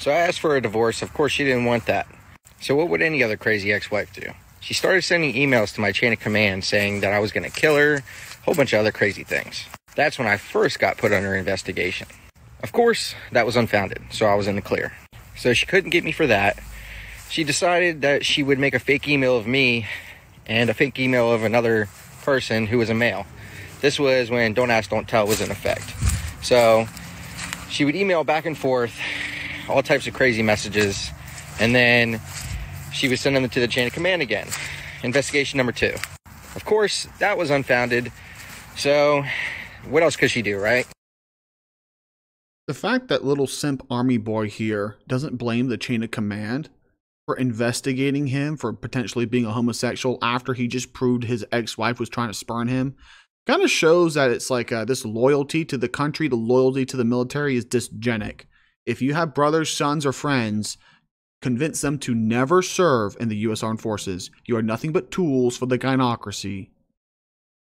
So I asked for a divorce. Of course, she didn't want that. So what would any other crazy ex-wife do? She started sending emails to my chain of command saying that I was going to kill her, a whole bunch of other crazy things. That's when I first got put under investigation. Of course, that was unfounded, so I was in the clear. So she couldn't get me for that. She decided that she would make a fake email of me and a fake email of another person who was a male. This was when Don't Ask, Don't Tell was in effect. So she would email back and forth all types of crazy messages, and then she was sending them to the chain of command again. Investigation number two. Of course, that was unfounded. So, what else could she do, right? The fact that little simp army boy here doesn't blame the chain of command for investigating him for potentially being a homosexual after he just proved his ex-wife was trying to spurn him kind of shows that it's like uh, this loyalty to the country, the loyalty to the military is dysgenic. If you have brothers, sons, or friends, convince them to never serve in the U.S. Armed Forces. You are nothing but tools for the gynocracy.